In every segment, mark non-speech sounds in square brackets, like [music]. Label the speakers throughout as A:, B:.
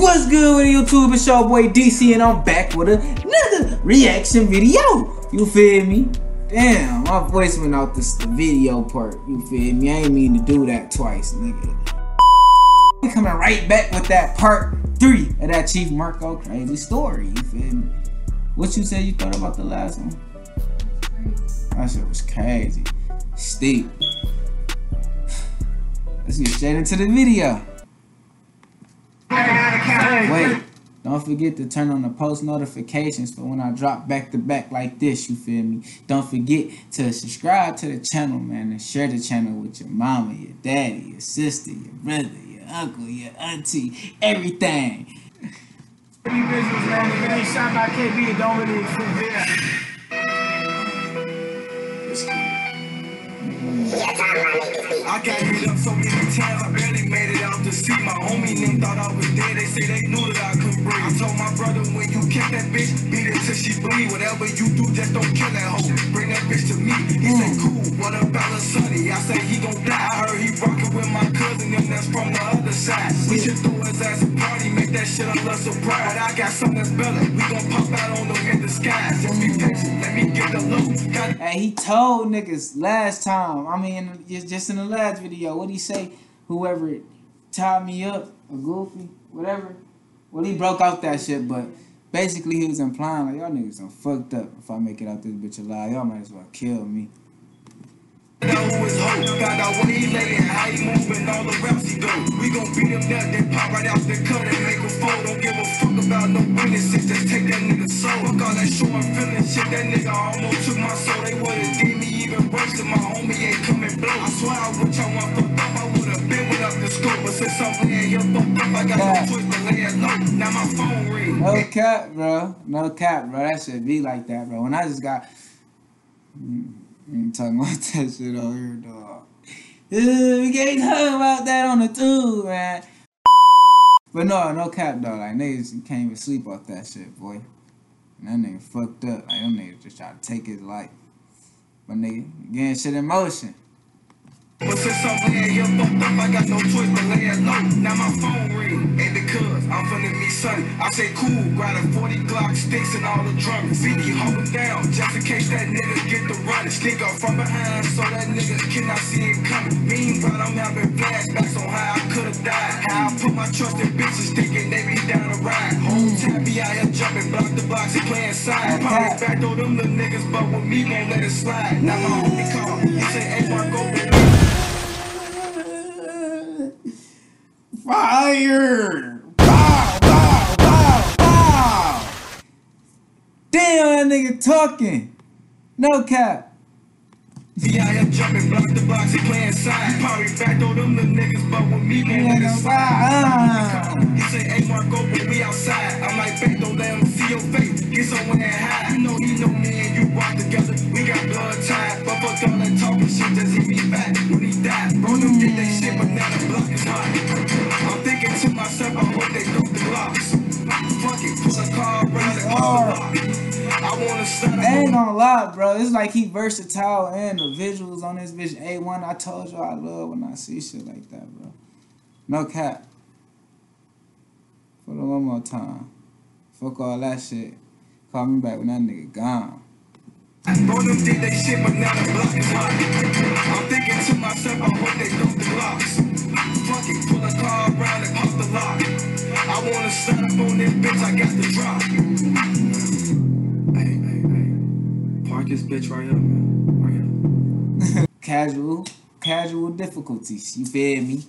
A: What's good with YouTube? It's your boy DC and I'm back with another reaction video. You feel me? Damn, my voice went out this the video part. You feel me? I ain't mean to do that twice, nigga. We coming right back with that part three of that Chief Marco crazy story. You feel me? What you said you thought about the last one? That shit was crazy. Steep. Let's get straight into the video. Wait, don't forget to turn on the post notifications for when I drop back to back like this, you feel me? Don't forget to subscribe to the channel, man, and share the channel with your mama, your daddy, your sister, your brother, your uncle, your auntie, everything.
B: Any business, man, if it ain't shot by KB, it don't really exist.
C: I got hit up so many times, see. My homie them thought I was dead, they say they knew that I couldn't breathe. I told my brother when you kill that bitch, beat it till she bleed. Whatever you do, just don't kill that hoe. Bring that bitch to me. He say, mm. cool, what about Lil Sonny? I say he gon' die. I heard he rockin' with my cousin, them that's from the other side. We should throw his ass a party, make that shit a little surprise. I got something that's better, we gon' pop out on them in the sky. Just be mm. patient, let me get the loot. Got
A: Hey, he told niggas last time, I mean, just just in the last video, what he say? Whoever tied me up, or goofy, whatever. Well, he broke out that shit, but basically he was implying like y'all niggas done fucked up. If I make it out this bitch alive, y'all might as well kill me.
C: he all the routes he. We beat him pop right out cut and make. Don't give a fuck about no just take that that shit, that nigga almost took my soul. They even worse if my homie ain't coming blow. I swear I wish I want No
A: cap, bro. No cap, bro. That should be like that, bro. When I just got. Mm, ain't talking about [laughs] that shit over here, dog. We can't talk about that on the tube, man. But no, no cap, dog. Like, niggas can't even sleep off that shit, boy. And that nigga fucked up. Like, them niggas just try to take his life. But nigga, getting shit in motion.
C: But since I'm laying here fucked up, I got no choice but lay it low. Now my phone ring, and because I'm finna meet Sonny, I say cool, a 40 Glock sticks and all the drummers. BD hold him down, just in case that nigga get the running. Sneak up from behind so that nigga cannot see it coming. Meanwhile, I'm having flashbacks on how I could've died. How I put my trust in bitches thinking they be down to ride. Whole time be out here jumping, block the blocks and playing side. Probably back though them little niggas, but with me won't let it slide. Now my homie call, he say, hey Marco, baby.
A: Fire! Bow, bow, bow, bow! Damn, that nigga talking. No cap.
C: Be out here jumping, block the blocks and playing side. Probably back though them little niggas, but with me, let it slide. He say, hey Marco, but we outside. I'm like, back though, let him see your face. Get somewhere hide. You know he know me and you walk together. We got blood tied. But fuck all that talking shit, just hit me back when he died. Bro, them did the. I
A: ain't gonna lie, bro. It's like he versatile and the visuals on this bitch A1. I told you I love when I see shit like that, bro. No cap. Put it one more time. Fuck all that shit. Call me back when that nigga gone.
C: Bro, them did they shit, but now the block is hot. I'm thinking to myself, I hope they dope the blocks. Fuck it, pull a car around and pop the lock. I wanna sign up on this bitch, I got the drop. This bitch right here, man. Right here. [laughs]
A: Casual, casual difficulties. You feel me?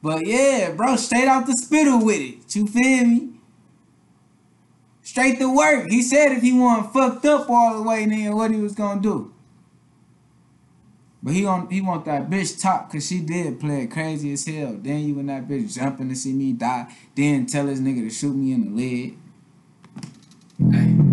A: But yeah, bro, straight out the spittle with it. You feel me? Straight to work. He said if he wasn't fucked up all the way, then what he was gonna do. But he on he want that bitch top cause she did play it crazy as hell. Then you and that bitch jumping to see me die. Then tell his nigga to shoot me in the leg.
B: Hey,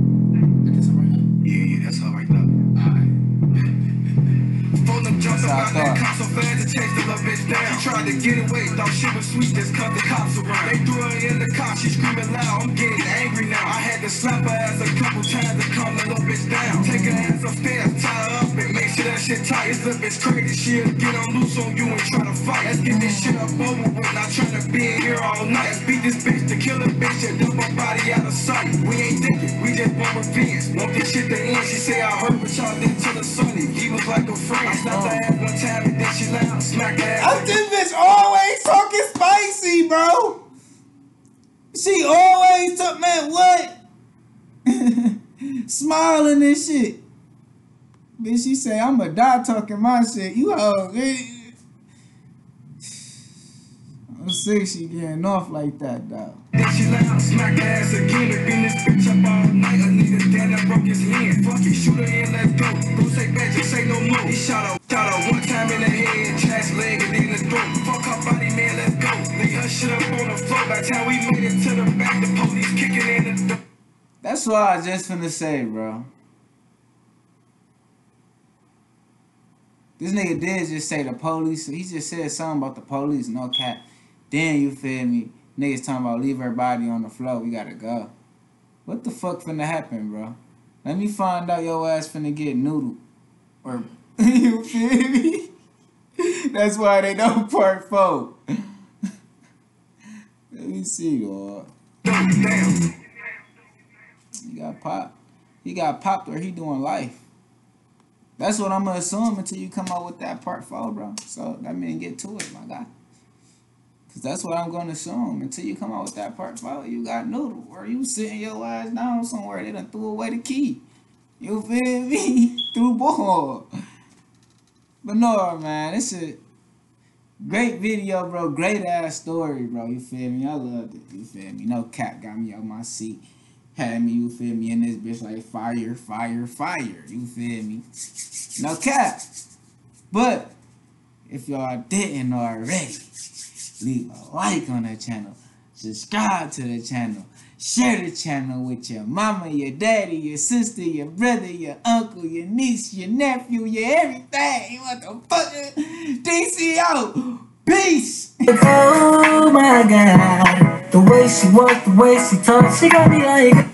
A: I thought.
C: cop so fast to chase the little bitch down. She tried to get away, thought shit was sweet, just cut the cops around. They threw her in the car, she screaming loud. I'm getting angry now. I had to slap her ass a couple times to calm the little bitch down. Take her ass upstairs, tie her up, and make sure that shit tight. This little bitch crazy, she'll get on loose on you and try to fight. Let's get this shit up over with, not trying to be in here all night. Let's beat this bitch to kill her a bitch that dump her body out of sight. We ain't thinking, we just want revenge. Want this shit to end. She say I heard what y'all did to the sonny. He was like a friend. I slapped her uh. ass one time and then she loud. Smacked her ass.
A: I'm this bitch always talking spicy, bro. She always took, man. What? [laughs] Smiling and shit. Bitch, she say I'ma die talking my shit. You hoe, bitch. I'm sick. She getting off like that, dog.
C: Loud. Smacked ass again. And been this bitch up all night. A nigga down that broke his hand. Fuck it, shoot her in, let's go. Bro say back, just say no more. He shot her, shot her one time in the head, chest, leg, and then the throat. Fuck her body, man, let's go. Leave her shit up on the floor. By the time we made it to the back, the police kicking in the.
A: That's what I was just finna say, bro. This nigga did just say the police. He just said something about the police, no cap. Then you feel me? Niggas talking about leave her body on the floor. We gotta go. What the fuck finna happen, bro? Let me find out your ass finna get noodle. Or [laughs] you feel me? That's why they don't part four. [laughs] Let me see.
C: Damn.
A: He got popped. He got popped or he doing life. That's what I'm gonna assume until you come out with that part four, bro. So that mean get to it, my guy. Cause that's what I'm gonna show assume until you come out with that part four. You got noodle or you sitting your ass down somewhere. They done threw away the key. You feel [laughs] me? Through ball. But no, man, it's a great video, bro. Great ass story, bro. You feel me? I loved it. You feel me? No cap got me on my seat. Had me, you feel me, in this bitch like fire, fire, fire. You feel me? No cap. But if y'all didn't already, leave a like on the channel, subscribe to the channel, share the channel with your mama, your daddy, your sister, your brother, your uncle, your niece, your nephew, your everything. What the fuck? DCO. Peace.
D: Oh my god, the way she walk, the way she talk, she got me like.